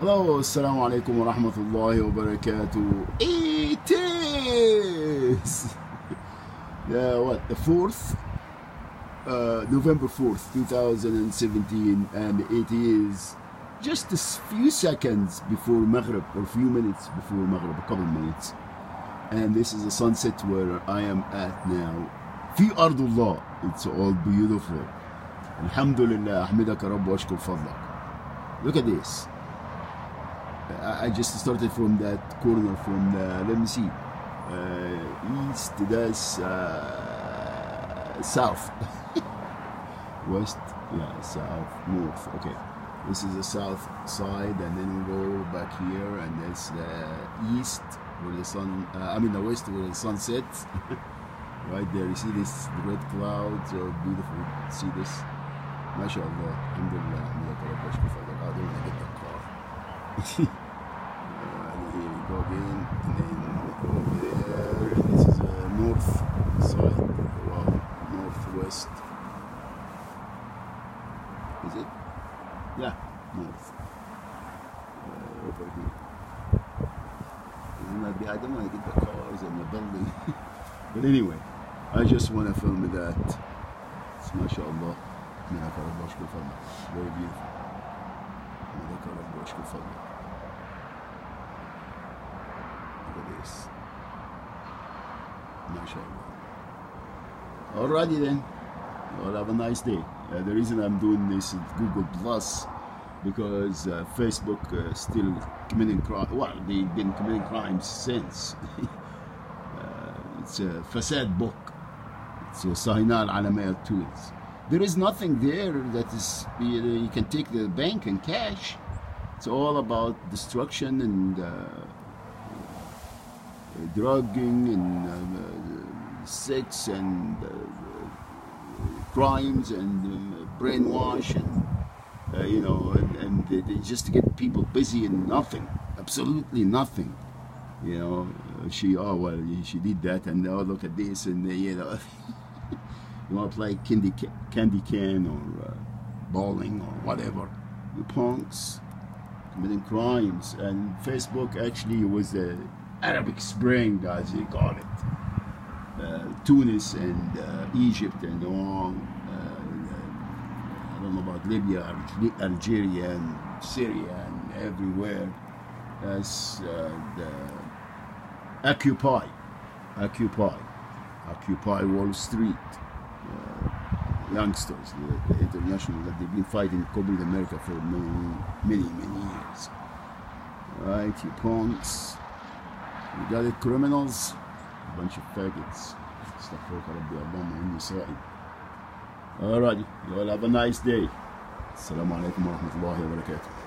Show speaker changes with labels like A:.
A: Hello, assalamu alaikum wa rahmatullahi wa barakatuh. It is yeah, what the fourth, uh, November fourth, two thousand and seventeen, and it is just a few seconds before Maghrib, or a few minutes before Maghrib, a couple minutes, and this is the sunset where I am at now. في أرض الله. It's all beautiful. Alhamdulillah, أحمدك رب وأشكر فضلك. Look at this. I just started from that corner from the, let me see, uh, east, that's uh, south, west, yeah, south, north. Okay, this is the south side, and then we go back here, and that's the east where the sun, uh, I mean the west where the sun sets. right there, you see this red clouds, so beautiful. See this, mashallah, alhamdulillah, I don't want to get and here we go again, and then we go there, this is the north side, well, northwest. Is it? Yeah, north. Uh, over here. Isn't that bad? I don't want to get the cars and the building. but anyway, I just want to film that. It's mashallah. Very beautiful lecker at this. gefangen. Aber Alrighty then. Well, have a nice day. Uh, the reason I'm doing this is Google Plus because uh, Facebook uh, still committing crime. Well, they've been committing crimes since. Uh, it's a facade book. It's a Sahinal Alamea Tools. There is nothing there that is you, you can take the bank and cash. It's all about destruction and uh, drugging and uh, sex and uh, crimes and um, brainwash and uh, you know and, and they, just to get people busy in nothing, absolutely nothing. You know, uh, she oh well she did that and oh look at this and uh, you know you want to play candy candy can or uh, bowling or whatever. You punks committing crimes and Facebook actually was the Arabic Spring as they call it. Uh, Tunis and uh, Egypt and all. Uh, I don't know about Libya, Algeria and Syria and everywhere. As uh, the Occupy, Occupy, Occupy Wall Street. Uh, youngsters, the, the international that they've been fighting corporate America for many, many, many years. Right, you punks. You got it, criminals. A bunch of faggots. استغفرك ربي اللهم اني صائم. Alright, you all have a nice day. السلام عليكم ورحمة الله وبركاته.